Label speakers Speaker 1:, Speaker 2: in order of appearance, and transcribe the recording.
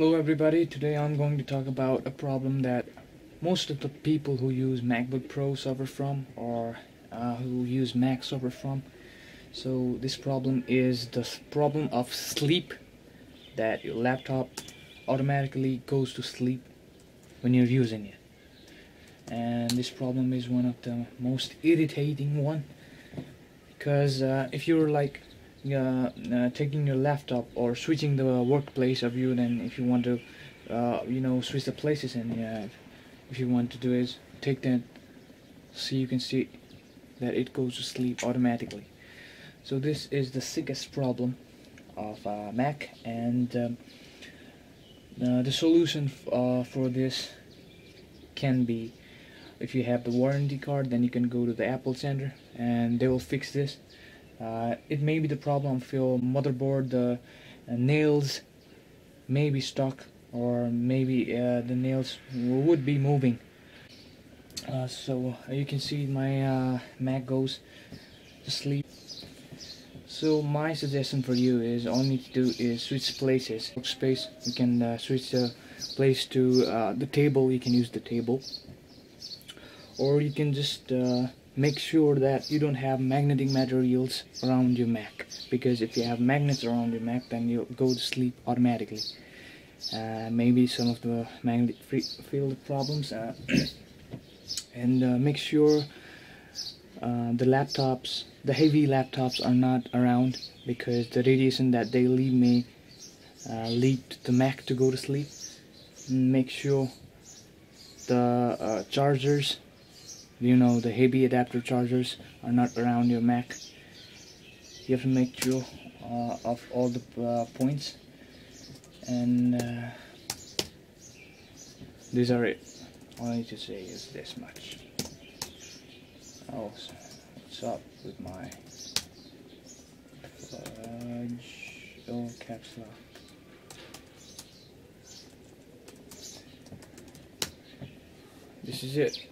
Speaker 1: Hello everybody, today I'm going to talk about a problem that most of the people who use MacBook Pro suffer from or uh, who use Mac suffer from. So this problem is the problem of sleep that your laptop automatically goes to sleep when you're using it. And this problem is one of the most irritating one because uh, if you're like taking your laptop or switching the workplace of you then if you want to uh, you know switch the places and yeah if you want to do is take that so you can see that it goes to sleep automatically. So this is the sickest problem of uh, Mac and um, uh, the solution uh, for this can be if you have the warranty card then you can go to the Apple Center and they will fix this. uh, it may be the problem of your motherboard the uh, nails may be stuck or maybe uh, the nails would be moving. Uh, so uh, you can see my uh, Mac goes to sleep. So my suggestion for you is all you need to do is switch places. Workspace you can switch the place to the table. You can use the table. Or you can just make sure that you don't have magnetic materials around your Mac because if you have magnets around your Mac then you'll go to sleep automatically. Uh, maybe some of the magnetic field problems uh, and uh, make sure uh, the laptops the heavy laptops are not around because the radiation that they leave may uh, lead the Mac to go to sleep. Make sure the uh, chargers you know the heavy adapter chargers are not around your Mac? You have to make sure uh, of all the uh, points. And uh, these are it. All I need to say is this much. Oh what's up with my fudge? Oh caps lock. This is it